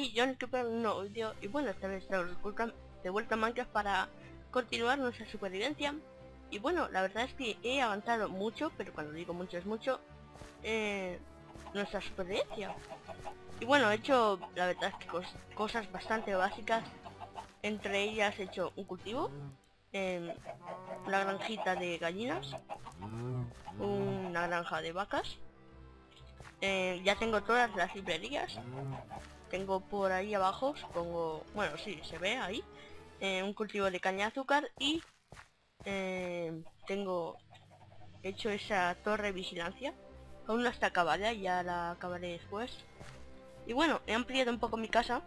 aquí John Cooper un nuevo vídeo y bueno esta vez estamos de vuelta a Minecraft para continuar nuestra supervivencia. Y bueno la verdad es que he avanzado mucho pero cuando digo mucho es mucho eh, nuestra supervivencia. Y bueno he hecho la verdad es que cosas bastante básicas. Entre ellas he hecho un cultivo en una granjita de gallinas una granja de vacas. Eh, ya tengo todas las librerías tengo por ahí abajo, supongo, bueno, sí, se ve ahí, eh, un cultivo de caña de azúcar y eh, tengo hecho esa torre de vigilancia. Aún no está acabada, ya la acabaré después. Y bueno, he ampliado un poco mi casa.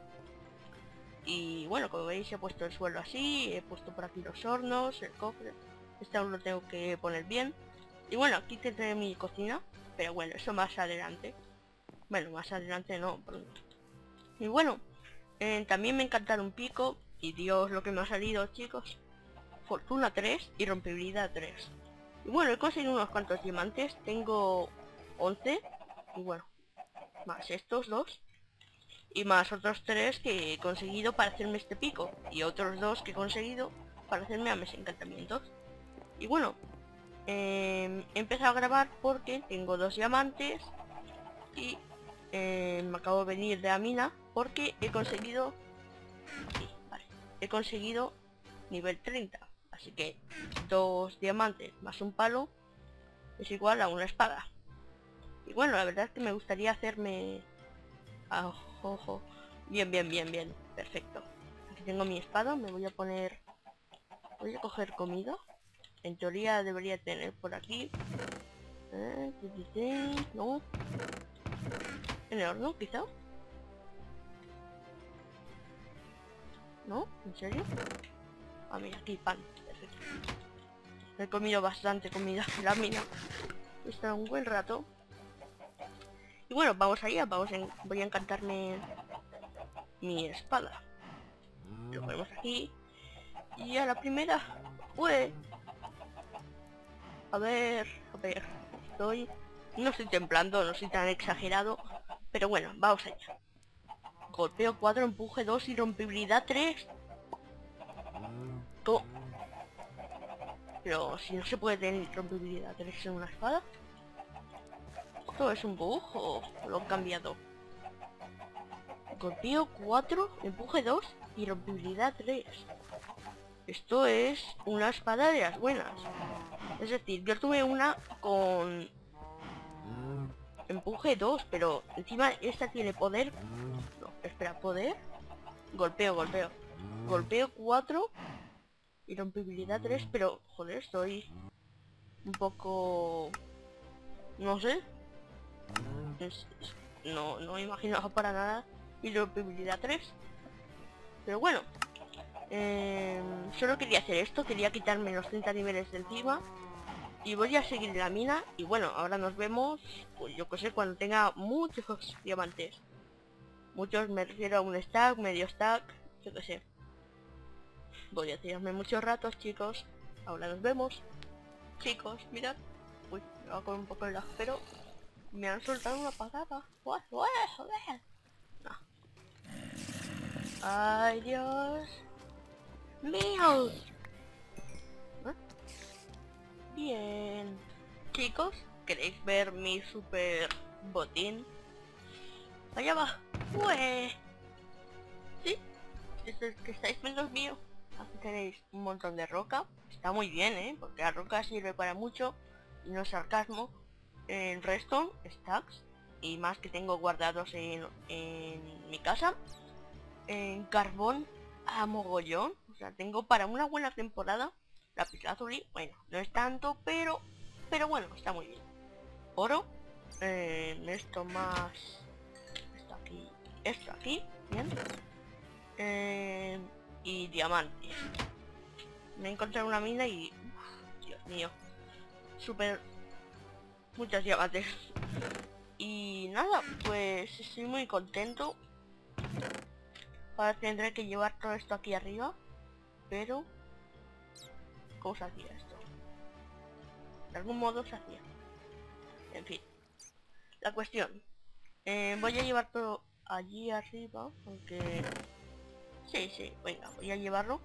Y bueno, como veis he puesto el suelo así, he puesto por aquí los hornos, el cofre. Este aún lo tengo que poner bien. Y bueno, aquí tendré mi cocina, pero bueno, eso más adelante. Bueno, más adelante no, pronto. Y bueno, eh, también me encantaron pico. Y Dios, lo que me ha salido, chicos. Fortuna 3 y rompibilidad 3. Y bueno, he conseguido unos cuantos diamantes. Tengo 11. Y bueno, más estos dos. Y más otros tres que he conseguido para hacerme este pico. Y otros dos que he conseguido para hacerme a mis encantamientos. Y bueno, eh, he empezado a grabar porque tengo dos diamantes. Y eh, me acabo de venir de la mina porque he conseguido he conseguido nivel 30 así que dos diamantes más un palo es igual a una espada. Y bueno la verdad es que me gustaría hacerme ah, bien bien bien bien perfecto. Aquí tengo mi espada me voy a poner voy a coger comida. En teoría debería tener por aquí eh, no ¿En el horno, quizá? ¿No? ¿En serio? Ah, mira, aquí pan. He comido bastante comida en la mina. He estado un buen rato. Y bueno, vamos allá. Vamos Voy a encantarme mi espada. Lo ponemos aquí. Y a la primera. Pues... A ver, a ver. Estoy... No estoy templando, no soy tan exagerado. Pero bueno, vamos allá. Golpeo 4, empuje 2 y rompibilidad 3. Todo. Pero si no se puede tener rompibilidad 3 en una espada. ¿Esto es un bug o lo han cambiado? Golpeo 4, empuje 2 y rompibilidad 3. Esto es una espada de las buenas. Es decir, yo tuve una con Empuje 2, pero encima esta tiene poder. No, espera, poder. Golpeo, golpeo. Golpeo 4. Y rompibilidad 3, pero joder, estoy un poco... No sé. no, no me imaginaba para nada. Y rompibilidad 3. Pero bueno. Eh, solo quería hacer esto, quería quitarme los 30 niveles de encima y voy a seguir la mina y bueno, ahora nos vemos, pues yo que sé, cuando tenga muchos diamantes. Muchos me refiero a un stack, medio stack, yo que sé. Voy a tirarme muchos ratos, chicos. Ahora nos vemos. Chicos, mirad. Uy, me va con un poco el lag, pero me han soltado una patada. No. Ay, Dios. Mío. Bien. Chicos, ¿queréis ver mi super botín? Allá va. ¡Ué! ¿Sí? Es el que estáis viendo mío. Aquí tenéis un montón de roca. Está muy bien, ¿eh? Porque la roca sirve para mucho. Y no es sarcasmo. En redstone, stacks. Y más que tengo guardados en, en mi casa. En carbón a mogollón. O sea, tengo para una buena temporada azul bueno, no es tanto, pero pero bueno, está muy bien. Oro, eh, esto más, esto aquí, esto aquí, bien. Eh, y diamantes. Me he encontrado una mina y, Dios mío, súper, muchas diamantes. Y nada, pues estoy muy contento. Ahora tendré que llevar todo esto aquí arriba, pero cómo se hacía esto. De algún modo se hacía. En fin. La cuestión. Eh, voy a llevar todo allí arriba, aunque... Sí, sí, venga, voy a llevarlo.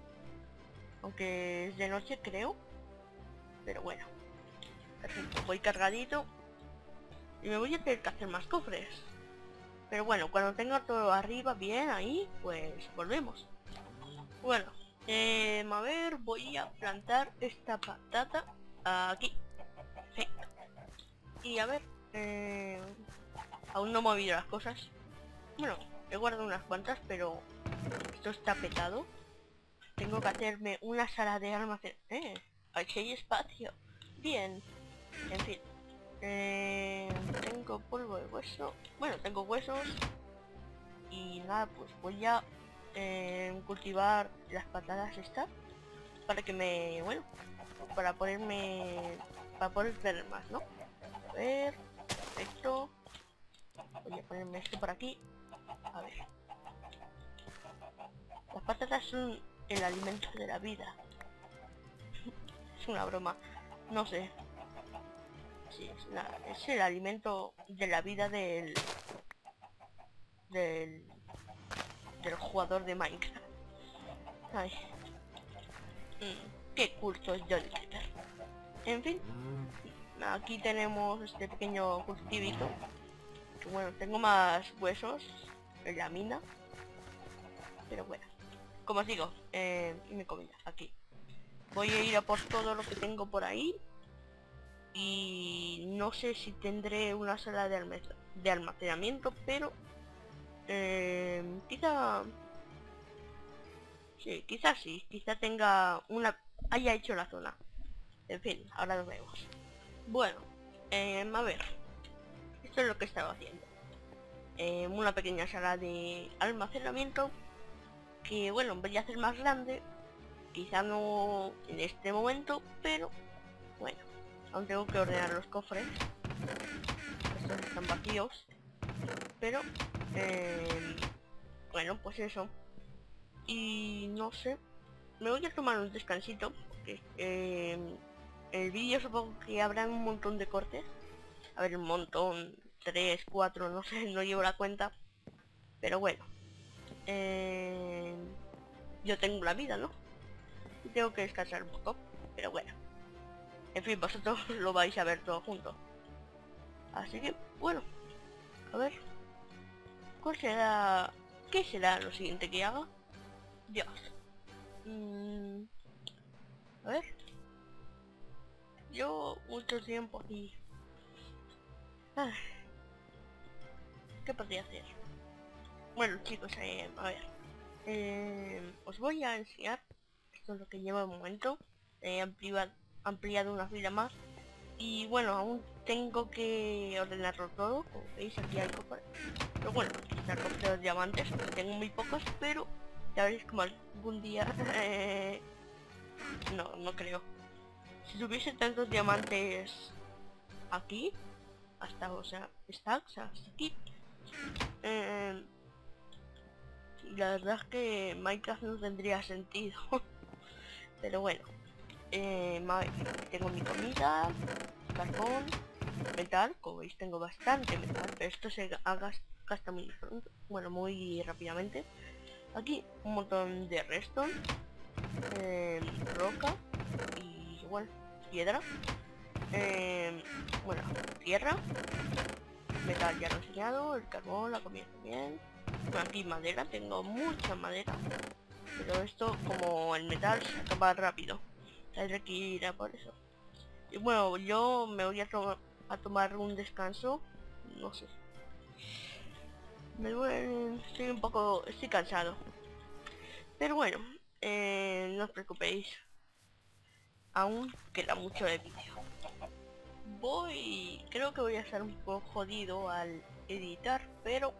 Aunque es de noche, creo. Pero bueno. Voy cargadito. Y me voy a tener que hacer más cofres. Pero bueno, cuando tenga todo arriba bien ahí, pues volvemos. Bueno, eh, a ver, voy a plantar esta patata aquí. Y a ver, eh, aún no he movido las cosas. Bueno, he guardado unas cuantas, pero esto está petado. Tengo que hacerme una sala de almacén. Eh, aquí hay espacio. Bien. En fin. Eh, tengo polvo de hueso. Bueno, tengo huesos. Y nada, pues voy a cultivar las patatas estas. Para que me... Bueno, para ponerme... Para poder ver más, ¿no? A ver... Esto... Voy a ponerme esto por aquí. A ver. Las patatas son el alimento de la vida. es una broma. No sé. Sí, es, el alimento de la vida del... Del... Del jugador de Minecraft. Ay. Mm, qué culto es Johnny Creeper. En fin. Aquí tenemos este pequeño cultivito. Bueno, tengo más huesos en la mina. Pero bueno. Como os digo, eh, mi comida, aquí. Voy a ir a por todo lo que tengo por ahí. Y no sé si tendré una sala de almacenamiento, pero... Eh, quizá... Sí, quizás sí. Quizá tenga una... Haya hecho la zona. En fin, ahora nos vemos. Bueno, eh, a ver. Esto es lo que estaba haciendo. Eh, una pequeña sala de almacenamiento que bueno, voy a hacer más grande, quizá no en este momento, pero bueno, aún tengo que ordenar los cofres, estos están vacíos, pero eh, bueno, pues eso, y no sé, me voy a tomar un descansito, porque eh, el vídeo supongo que habrá un montón de cortes, a ver, un montón, 3, 4, no sé, no llevo la cuenta, pero bueno, eh, yo tengo la vida, ¿no? Y tengo que descansar un poco, pero bueno. En fin, vosotros lo vais a ver todo junto. Así que, bueno. A ver. ¿Cuál será... ¿Qué será lo siguiente que haga? Dios. Mm, a ver. Yo mucho tiempo aquí. ¿Qué podría hacer? Bueno chicos, eh, a ver. Eh, os voy a enseñar. Esto es lo que lleva un momento. He ampliado, una fila más. Y bueno, aún tengo que ordenarlo todo. Como veis aquí hay cofres. Pero bueno, quizás cofres de diamantes. Tengo muy pocos, pero ya veréis como algún día... Eh, no, no creo. Si tuviese tantos diamantes aquí, hasta, o sea, stacks, aquí, eh, la verdad es que Minecraft no tendría sentido. Pero bueno. Eh, tengo mi comida, carbón, metal, como veis tengo bastante metal, pero esto se gasta muy pronto, bueno, muy rápidamente. Aquí un montón de redstone, eh, roca y igual piedra. Eh, bueno, tierra, metal ya lo enseñado, el carbón, la comida también aquí madera, tengo mucha madera. Pero esto, como el metal, se acaba rápido. Tendré que ir a por eso. Y bueno, yo me voy a, a tomar un descanso. No sé. Me duele, estoy un poco, estoy cansado. Pero bueno, eh, no os preocupéis. Aún queda mucho de vídeo. Voy, creo que voy a estar un poco jodido al editar, pero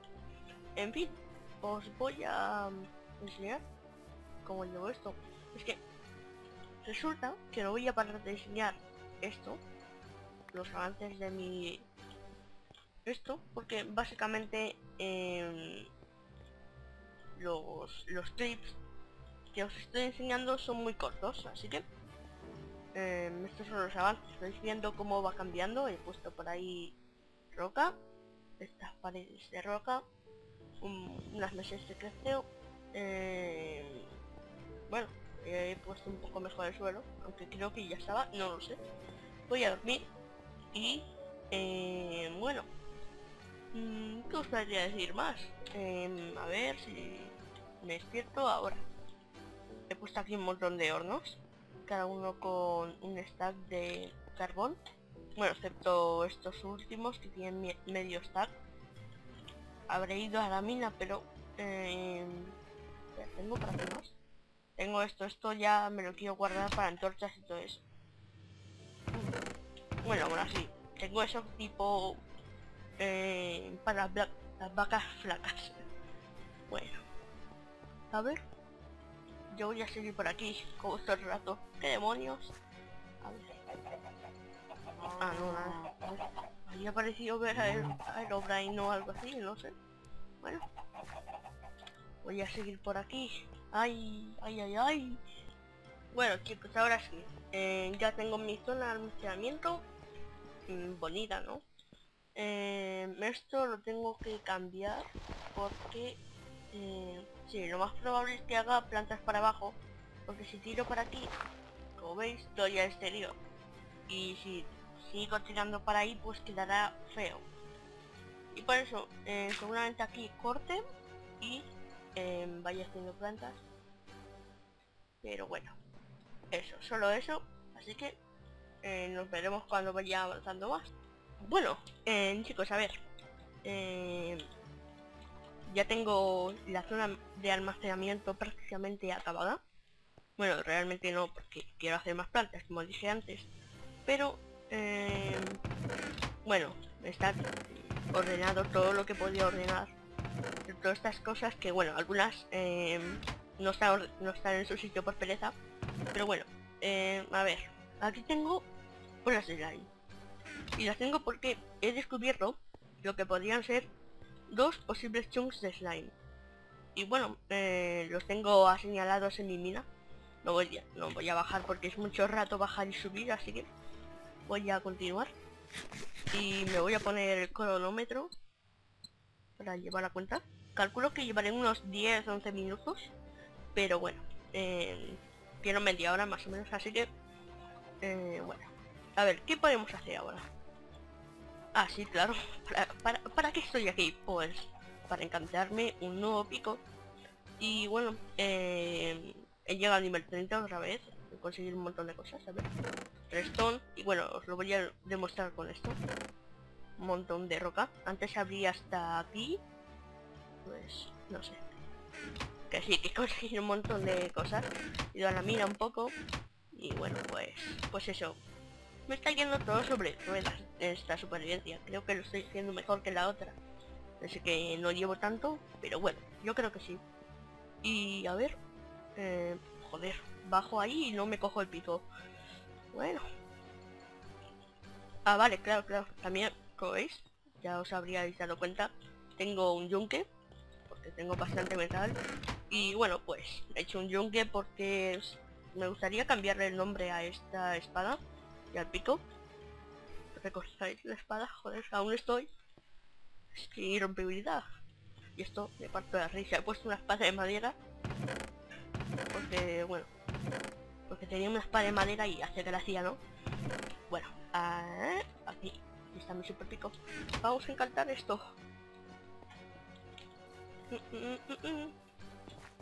en fin, os voy a enseñar cómo llevo esto. Es que resulta que no voy a parar de enseñar esto, los avances de mi... Esto, porque básicamente em, los, los clips que os estoy enseñando son muy cortos, así que em, estos son los avances. Estáis viendo cómo va cambiando. He puesto por ahí roca, estas paredes de roca, unas meses de creo. Eh, bueno, he puesto un poco mejor el suelo, aunque creo que ya estaba, no lo sé. Voy a dormir y eh, bueno, ¿qué os gustaría decir más? Em, a ver si me despierto ahora. He puesto aquí un montón de hornos, cada uno con un stack de carbón. Bueno, excepto estos últimos que tienen medio stack. Habré ido a la mina, pero... Eh, ¿Tengo para más? Tengo esto, esto ya me lo quiero guardar para antorchas y todo eso. Bueno, bueno, sí. Tengo eso tipo... Eh, para las vacas flacas. Bueno. A ver. Yo voy a seguir por aquí, como todo el rato. ¿Qué demonios? A ver. Ah, no, nada. Ahí ha parecido ver a, el, a o algo así, no sé. Bueno. Voy a seguir por aquí. Ay, ay, ay, ay. Bueno chicos, ahora sí. Eh, ya tengo mi zona de almacenamiento. Mm, bonita, ¿no? Eh, esto lo tengo que cambiar porque... Eh, sí, lo más probable es que haga plantas para abajo. Porque si tiro para aquí, como veis, doy al exterior. Y si sigo tirando para ahí, pues quedará feo. Y por eso, eh, seguramente aquí corte y eh, vaya haciendo plantas. Pero bueno, eso, solo eso. Así que eh, nos veremos cuando vaya avanzando más. Bueno, eh, chicos, a ver. Eh, ya tengo la zona de almacenamiento prácticamente acabada. Bueno, realmente no, porque quiero hacer más plantas, como dije antes. Pero, eh, bueno, está ordenado todo lo que podía ordenar. Todas estas cosas que, bueno, algunas eh, no, están, no están en su sitio por pereza. Pero bueno, a ver, aquí tengo unas slime. Y las tengo porque he descubierto lo que podrían ser dos posibles chunks de slime. Y bueno, eh, los tengo señalados en mi mina. No voy, a, no voy a bajar porque es mucho rato bajar y subir, así que voy a continuar. Y me voy a poner el cronómetro para llevar la cuenta. Calculo que llevaré unos 10-11 minutos. Pero bueno, eh, quiero media hora más o menos, así que... Eh, bueno, a ver, ¿qué podemos hacer ahora? Ah, sí, claro. ¿Para, para, qué estoy aquí? Pues para encantarme un nuevo pico. Y bueno, eh, he llegado a nivel 30 otra vez. He conseguido un montón de cosas, a ver. Y bueno, os lo voy a demostrar con esto. Un montón de roca. Antes habría hasta aquí. Pues, no sé. Que sí, que he conseguido un montón de cosas. He ido a la mina un poco. Y bueno, pues, pues eso. Me está yendo todo sobre ruedas esta supervivencia. Creo que lo estoy haciendo mejor que la otra. Así que no llevo tanto, pero bueno, yo creo que sí. Y a ver... Eh, joder, bajo ahí y no me cojo el pico. Bueno. Ah, vale, claro, claro. También, como veis, ya os habríais dado cuenta, tengo un yunque, porque tengo bastante metal. Y bueno, pues he hecho un yunque porque me gustaría cambiarle el nombre a esta espada y al pico. Recortáis la espada, joder, aún estoy. Es que irrompibilidad. Y esto me parto de la risa. He puesto una espada de madera. Porque, bueno. Porque tenía una espada de madera y hace gracia, ¿no? Bueno, aquí. Aquí está mi super pico. Vamos a encantar esto.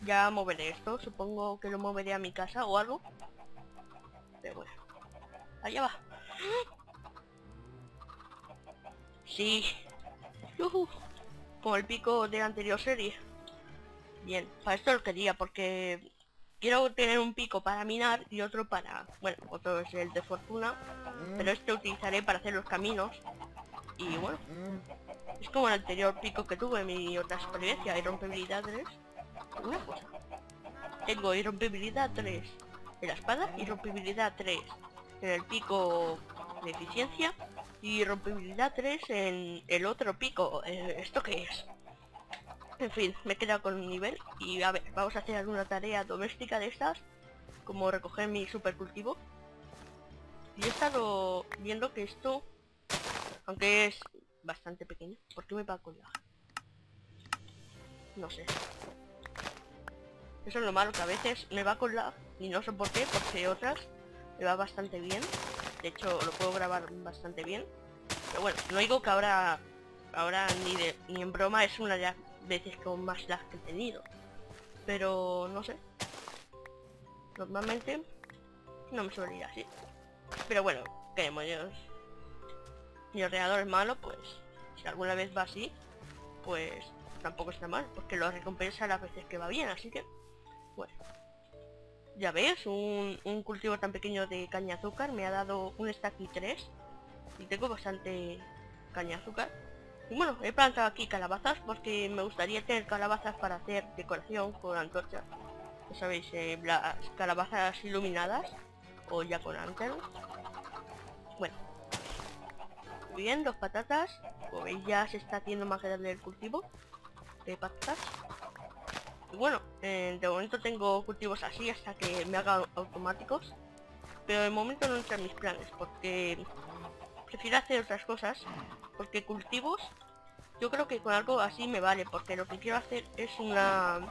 Ya moveré esto. Supongo que lo moveré a mi casa o algo. Allá va. Sí. Como el pico de la anterior serie. Bien, para esto lo quería porque quiero tener un pico para minar y otro para... Bueno, otro es el de fortuna, pero este utilizaré para hacer los caminos. Y bueno, es como el anterior pico que tuve en mi otra supervivencia, irrompibilidad 3. Una cosa. Tengo irrompibilidad 3 en la espada, irrompibilidad 3 en el pico de eficiencia y rompibilidad 3 en el otro pico. Eh, ¿Esto qué es? En fin, me he quedado con un nivel y a ver, vamos a hacer alguna tarea doméstica de estas, como recoger mi super cultivo. Y he estado viendo que esto, aunque es bastante pequeño, ¿por qué me va a colgar? no sé. Eso es lo malo, que a veces me va con la... Y no sé por qué, porque otras me va bastante bien. De hecho, lo puedo grabar bastante bien. Pero bueno, no digo que ahora... Ahora ni, de, en broma es una de las veces con más lag que he tenido. Pero no sé. Normalmente no me suele ir así. Pero bueno, que demonios. Mi ordenador es malo, pues si alguna vez va así, pues tampoco está mal, porque lo recompensa las veces que va bien, así que, bueno. Ya ves, un, cultivo tan pequeño de caña azúcar me ha dado un stack y 3 y tengo bastante caña azúcar. Y bueno, he plantado aquí calabazas porque me gustaría tener calabazas para hacer decoración con antorchas. Ya sabéis, eh, las calabazas iluminadas o ya con antena. Bueno. Bien, dos patatas. Como veis ya se está haciendo más grande el cultivo de patatas. Bueno, eh, de momento tengo cultivos así hasta que me hagan automáticos. Pero de momento no entran mis planes porque prefiero hacer otras cosas. Porque cultivos, yo creo que con algo así me vale. Porque lo que quiero hacer es una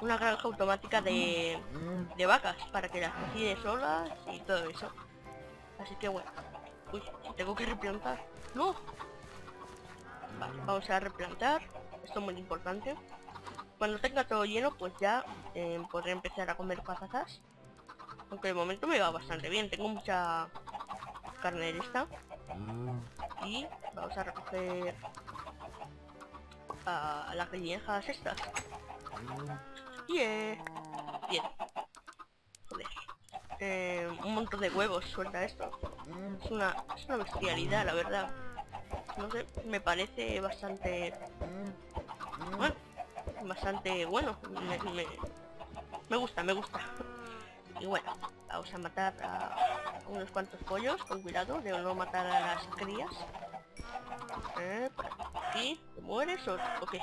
una granja automática de, de vacas para que las cocine solas y todo eso. Así que bueno. Uy, tengo que replantar. ¡No! vamos a replantar. Esto es muy importante. Cuando tenga todo lleno, pues ya eh, podré empezar a comer patatas. Aunque de momento me va bastante bien. Tengo mucha carne de esta. Y vamos a recoger a las gallinejas estas. Bien. Bien. Joder. Eh, un montón de huevos suelta esto. Es una, es una bestialidad, la verdad. No sé, me parece bastante... Bueno, bastante bueno. Me, me, gusta, me gusta. Y bueno, vamos a matar a unos cuantos pollos, con cuidado de no matar a las crías. Eh, aquí, ¿te mueres o, qué?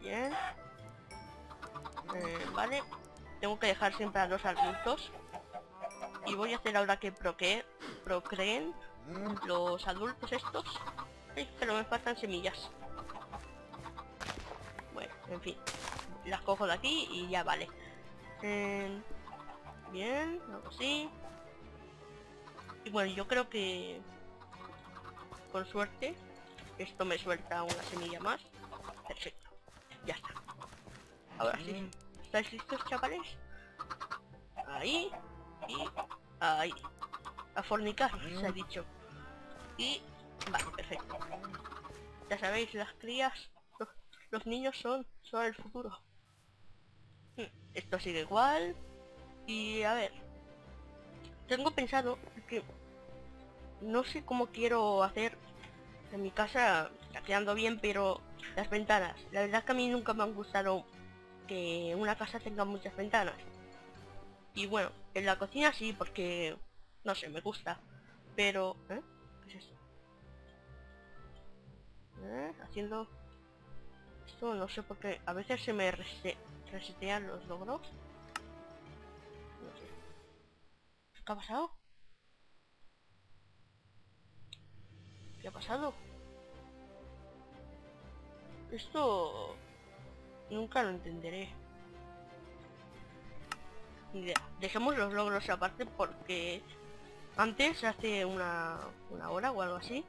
Bien. Eh, vale. Tengo que dejar siempre a los adultos. Y voy a hacer ahora que proque procreen los adultos estos. Pero me faltan semillas. Bueno, en fin. Las cojo de aquí y ya vale. Eh, bien, algo así. Y bueno, yo creo que... Con suerte, esto me suelta una semilla más. Perfecto. Ya está. Ahora sí. Mm. ¿Estáis listos, chavales? Ahí. Y ahí. A fornicar, se ha mm. dicho. Y... Vale, perfecto. Ya sabéis, las crías... Los, niños son, son el futuro. Mm, esto sigue igual. Y a ver. Tengo pensado que... No sé cómo quiero hacer en mi casa está quedando bien, pero las ventanas. La verdad que a mí nunca me han gustado que una casa tenga muchas ventanas. Y bueno, en la cocina sí, porque, no sé, me gusta. Pero, ¿eh? ¿Eh? Haciendo... Esto no sé por qué. A veces se me resetean los logros. No sé. ¿Qué ha pasado? ¿Qué ha pasado? Esto... Nunca lo entenderé. Dejemos los logros aparte porque... Antes, hace una, una hora o algo así,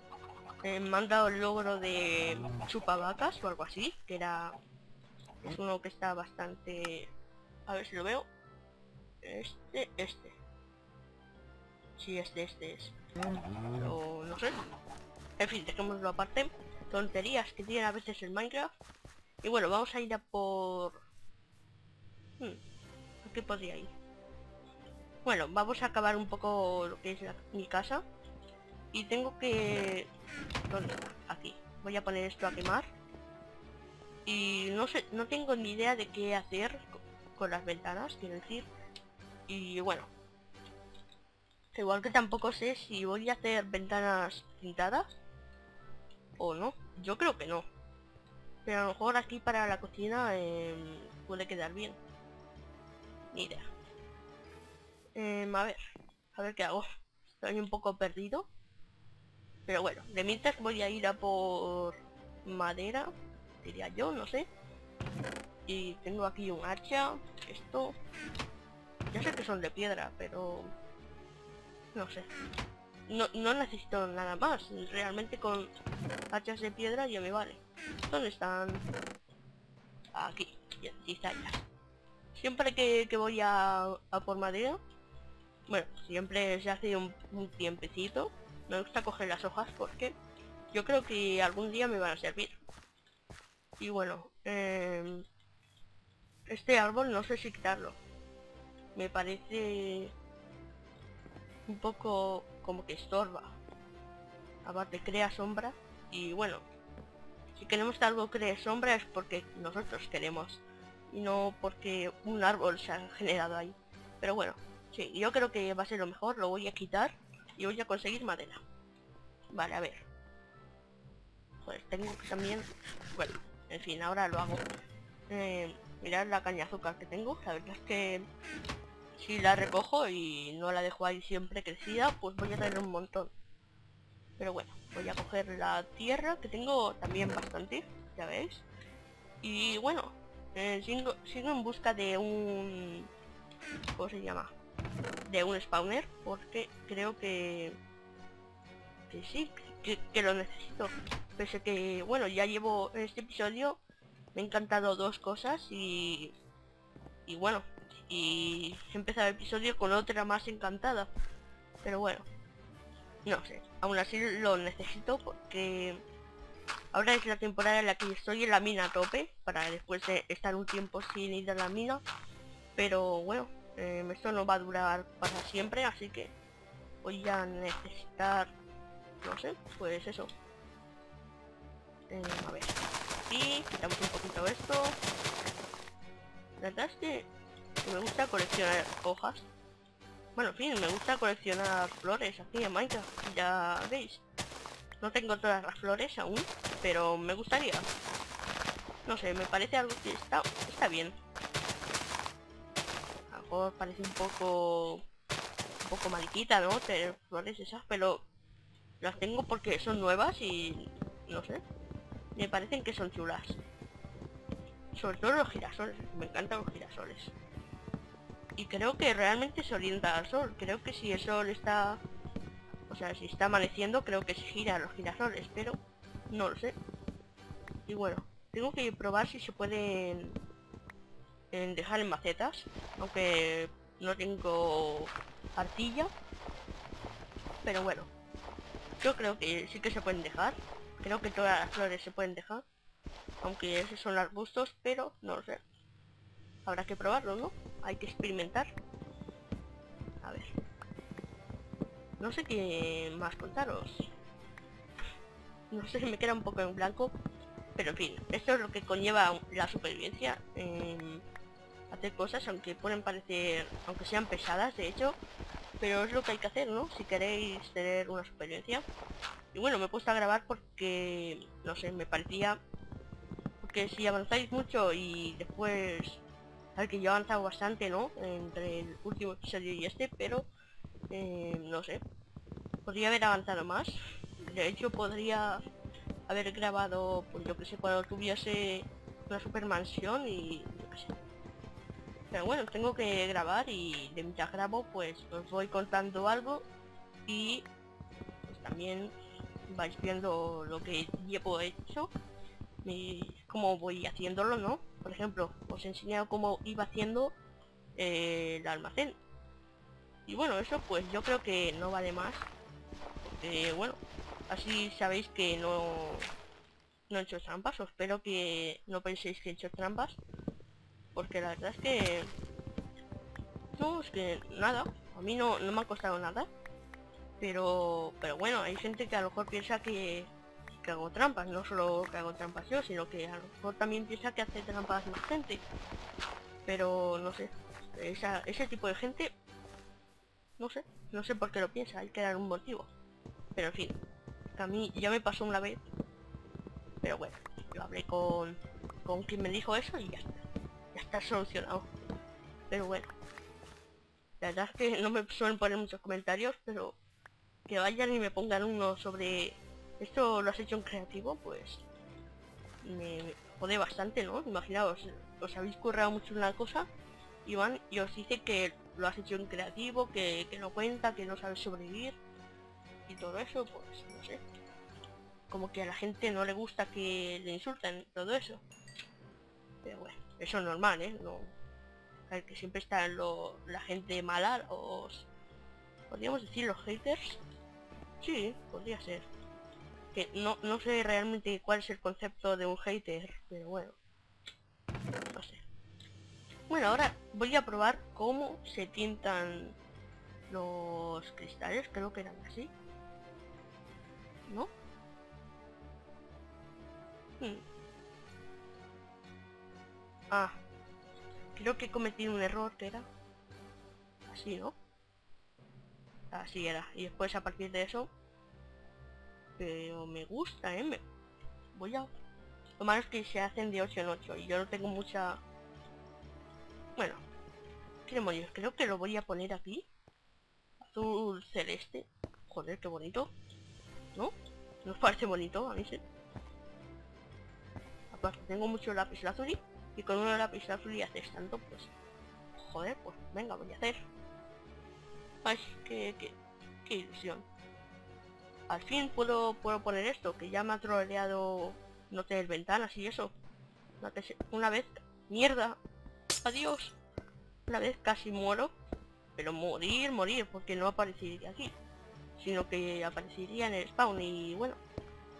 eh, me han dado el logro de chupavacas o algo así, que era... Es uno que está bastante... A ver si lo veo. Este, este. Sí, este, este es. Pero no sé. En fin, dejémoslo aparte. Tonterías que tiene a veces el Minecraft. Y bueno, vamos a ir a por... Hmm, ¿A qué podría ir? Bueno, vamos a acabar un poco lo que es mi casa. Y tengo que... ¿Dónde? Aquí. Voy a poner esto a quemar. Y no sé, no tengo ni idea de qué hacer con las ventanas, quiero decir. Y bueno. Igual que tampoco sé si voy a hacer ventanas pintadas ¿O no? Yo creo que no. Pero a lo mejor aquí para la cocina em, puede quedar bien. Mira. Eh, a ver. A ver qué hago. Estoy un poco perdido. Pero bueno, de mientras voy a ir a por madera, diría yo, no sé. Y tengo aquí un hacha, esto... Ya sé que son de piedra, pero... No sé. No, no necesito nada más. Realmente con hachas de piedra ya me vale. ¿Dónde están? Aquí, cizallas. Siempre que, voy a, a, por madera, bueno, siempre se hace un, tiempecito, me gusta coger las hojas porque yo creo que algún día me van a servir. Y bueno, em, este árbol no sé si quitarlo. Me parece un poco como que estorba. Aparte crea sombra y bueno, si queremos que algo cree sombra es porque nosotros queremos y no porque un árbol se ha generado ahí. Pero bueno, sí, yo creo que va a ser lo mejor, lo voy a quitar y voy a conseguir madera. Vale, a ver. Pues tengo que también... Bueno, en fin, ahora lo hago. Eh, mirad la caña azúcar que tengo, la verdad es que si la recojo y no la dejo ahí siempre crecida, pues voy a tener un montón. Pero bueno, voy a coger la tierra, que tengo también bastante, ya veis. Y bueno, eh, sigo, en busca de un... ¿Cómo se llama? De un spawner, porque creo que... Que sí, que, lo necesito. Pese que, bueno, ya llevo este episodio, me han encantado dos cosas y... Y bueno, y he empezado el episodio con otra más encantada. Pero bueno, no sé, aún así lo necesito porque ahora es la temporada en la que estoy en la mina a tope, para después de estar un tiempo sin ir a la mina. Pero bueno, em, esto no va a durar para siempre, así que voy a necesitar, no sé, pues eso. Em, a ver, y quitamos un poquito esto. La verdad es que me gusta coleccionar hojas. Bueno, en fin, me gusta coleccionar flores aquí en Minecraft, ya veis. No tengo todas las flores aún, pero me gustaría. No sé, me parece algo que está, está bien. Mejor parece un poco... Un poco mariquita, ¿no? Tener flores esas, pero... Las tengo porque son nuevas y... No sé. Me parecen que son chulas. Sobre todo los girasoles. Me encantan los girasoles y creo que realmente se orienta al sol. Creo que si el sol está... O sea, si está amaneciendo, creo que se gira los girasoles, pero no lo sé. Y bueno, tengo que probar si se pueden en dejar en macetas, aunque no tengo artilla. Pero bueno, yo creo que sí que se pueden dejar. Creo que todas las flores se pueden dejar. Aunque esos son arbustos, pero no lo sé. Habrá que probarlo, ¿no? Hay que experimentar. A ver. No sé qué más contaros. No sé, me queda un poco en blanco. Pero en fin, esto es lo que conlleva la supervivencia. Hacer cosas, aunque pueden parecer, aunque sean pesadas, de hecho. Pero es lo que hay que hacer, ¿no? Si queréis tener una supervivencia. Y bueno, me he puesto a grabar porque, no sé, me parecía... Porque si avanzáis mucho y después que yo he avanzado bastante, ¿no? Entre el último episodio y este, pero... Eh, no sé. Podría haber avanzado más. De hecho, podría haber grabado, pues yo que sé, cuando tuviese una super mansión y... Pero bueno, tengo que grabar y de mientras grabo, pues os voy contando algo y pues también vais viendo lo que llevo hecho y cómo voy haciéndolo, ¿no? Por ejemplo, os he enseñado cómo iba haciendo eh, el almacén. Y bueno, eso pues yo creo que no vale más. Porque bueno, así sabéis que no, no he hecho trampas. Os espero que no penséis que he hecho trampas. Porque la verdad es que... No, es que nada. A mí no, no me ha costado nada. Pero, pero bueno, hay gente que a lo mejor piensa que, que hago trampas, no solo que hago trampas yo, sino que a lo mejor también piensa que hace trampas más gente. Pero no sé, ese tipo de gente, no sé, no sé por qué lo piensa, hay que dar un motivo. Pero en fin, a mí ya me pasó una vez, pero bueno, yo hablé con, con quien me dijo eso y ya está, ya está solucionado. Pero bueno, la verdad es que no me suelen poner muchos comentarios, pero que vayan y me pongan uno sobre esto lo has hecho en creativo, pues me jode bastante, ¿no? Imaginaos, os habéis currado mucho una cosa y van y os dice que lo has hecho en creativo, que, que no cuenta, que no sabes sobrevivir y todo eso, pues no sé. Como que a la gente no le gusta que le insulten todo eso. Pero bueno, eso es normal, ¿eh? No, que siempre está lo, la gente mala, os... Podríamos decir los haters. Sí, podría ser. Que no, no sé realmente cuál es el concepto de un hater, pero bueno. No sé. Bueno, ahora voy a probar cómo se tintan los cristales, creo que eran así. ¿No? Hmm. Ah, creo que cometí un error que era así, ¿no? Así era. Y después a partir de eso... Pero me gusta, ¿eh? Voy a... Lo malo es que se hacen de 8 en 8 y yo no tengo mucha... Bueno. ¿Qué demonios? Creo que lo voy a poner aquí. Azul celeste. Joder, qué bonito. ¿No? ¿Nos parece bonito? A mí sí. Aparte, tengo mucho lápiz azul y con una lápiz azul y haces tanto, pues... Joder, pues venga, voy a hacer. Ay, qué, qué, ilusión. Al fin puedo, puedo poner esto, que ya me ha troleado no tener ventanas y eso. Una vez... ¡Mierda! ¡Adiós! Una vez casi muero. Pero morir, morir, porque no aparecería aquí. Sino que aparecería en el spawn y bueno.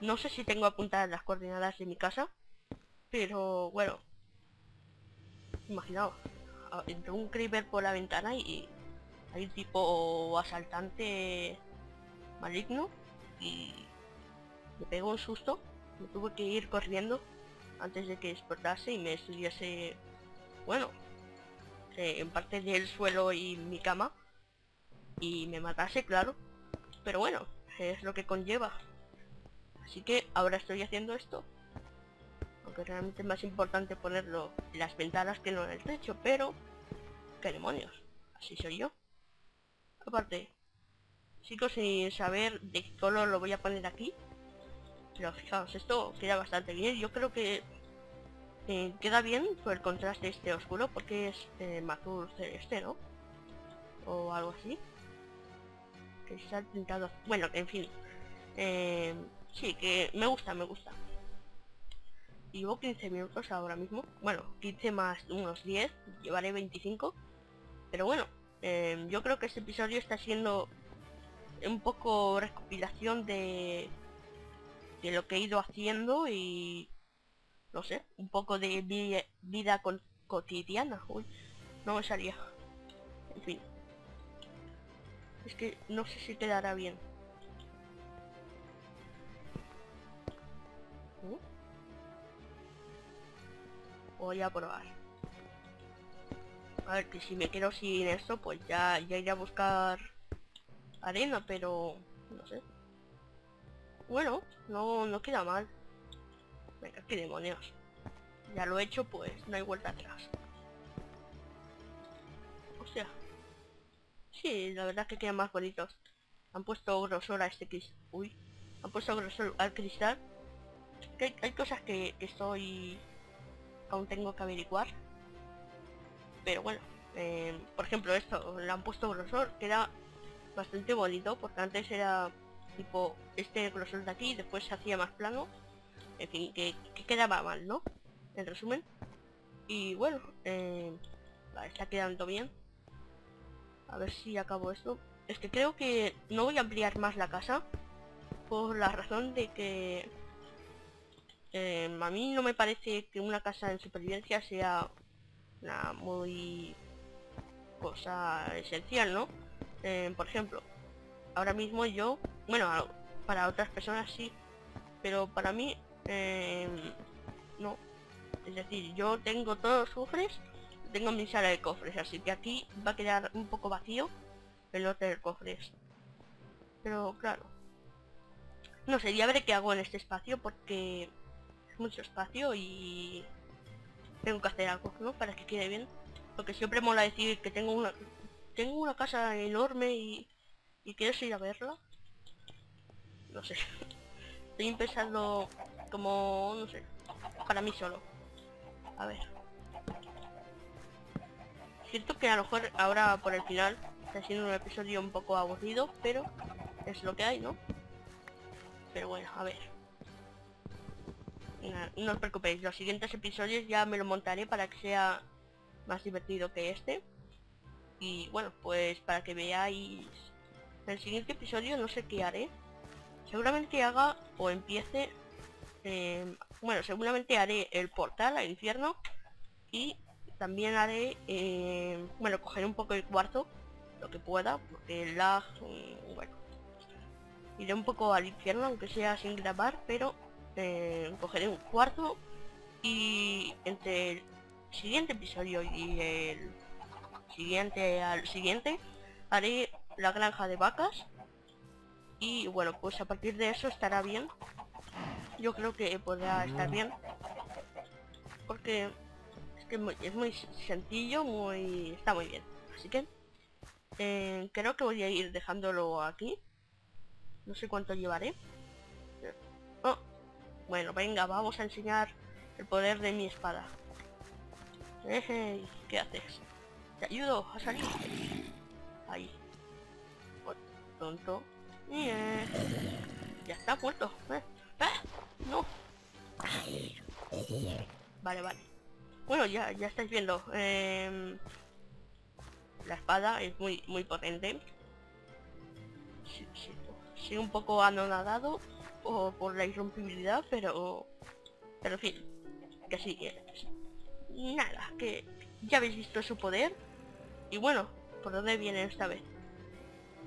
No sé si tengo apuntadas las coordenadas de mi casa. Pero bueno. Imaginaos. Entró un creeper por la ventana y hay tipo asaltante maligno y me pegó un susto. Me tuve que ir corriendo antes de que explotase y me estuviese, bueno, eh, en parte del suelo y mi cama y me matase, claro. Pero bueno, es lo que conlleva. Así que ahora estoy haciendo esto. Realmente es más importante ponerlo en las ventanas que no en el techo, pero... ¿Qué demonios? Así soy yo. Aparte, sigo sin saber de qué color lo voy a poner aquí. Pero fijaos, esto queda bastante bien. Yo creo que eh, queda bien por el contraste este oscuro porque es eh, azul celeste, ¿no? O algo así. Que está pintado... Bueno, en fin. Eh, sí, que me gusta, me gusta. Llevo 15 minutos ahora mismo. Bueno, 15 más unos 10. Llevaré 25. Pero bueno, Em, yo creo que este episodio está siendo un poco recopilación de, de lo que he ido haciendo y no sé, un poco de vida cotidiana. Uy, no me salía. En fin. Es que no sé si quedará bien. Voy a probar. A ver, que si me quedo sin esto, pues ya, ya iré a buscar arena, pero... no sé. Bueno, no, no queda mal. Venga, qué demonios. Ya lo he hecho, pues no hay vuelta atrás. O sea... Sí, la verdad que quedan más bonitos. Han puesto grosor a este cristal. Uy. Han puesto grosor al cristal. Hay, hay cosas que, que estoy... Aún tengo que averiguar. Pero bueno eh, por ejemplo esto le han puesto grosor que era bastante bonito porque antes era tipo este grosor de aquí después se hacía más plano. En fin que, quedaba mal no en resumen. Y bueno eh, está quedando bien. A ver si acabo esto. Es que creo que no voy a ampliar más la casa por la razón de que eh, a mí no me parece que una casa en supervivencia sea una muy cosa esencial, ¿no? Eh, por ejemplo, ahora mismo yo, bueno, para otras personas sí, pero para mí em, no. Es decir, yo tengo todos los cofres, tengo mi sala de cofres, así que aquí va a quedar un poco vacío el no tener cofres. Pero claro, no sé, ya veré qué hago en este espacio porque mucho espacio y tengo que hacer algo. Para que quede bien. Porque siempre mola decir que tengo una tengo una casa enorme y, y quieres ir a verla. No sé. estoy pensando como, no sé, para mí solo. A ver. Siento que a lo mejor ahora por el final está siendo un episodio un poco aburrido, pero es lo que hay, ¿no? Pero bueno, a ver. No os preocupéis, los siguientes episodios ya me lo montaré para que sea más divertido que este. Y bueno, pues para que veáis el siguiente episodio no sé qué haré. Seguramente haga o empiece... Eh, bueno, seguramente haré el portal al infierno. Y también haré... Eh, bueno, cogeré un poco el cuarto. Lo que pueda, porque el lag... Mm, bueno. Iré un poco al infierno, aunque sea sin grabar, pero... Eh, cogeré un cuarto. Y entre el siguiente episodio y el siguiente al siguiente haré la granja de vacas. Y bueno pues a partir de eso estará bien. Yo creo que podrá estar bien. Porque es que es muy sencillo muy está muy bien. Así que eh, creo que voy a ir dejándolo aquí. No sé cuánto llevaré bueno venga vamos a enseñar el poder de mi espada ¿qué haces? Te ayudo a salir. Ahí. tonto. Ya está muerto. Eh, eh, no. Vale, vale. Bueno, ya, ya estáis viendo. Em, la espada es muy, muy potente. Sí, sí, un poco anonadado por, por la irrompibilidad, pero... Pero en fin, que sí, que... Nada, que ya habéis visto su poder. Y bueno, ¿por dónde viene esta vez?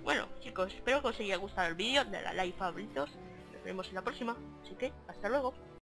Bueno, chicos, espero que os haya gustado el vídeo, de la like favoritos. Nos vemos en la próxima. Así que, hasta luego.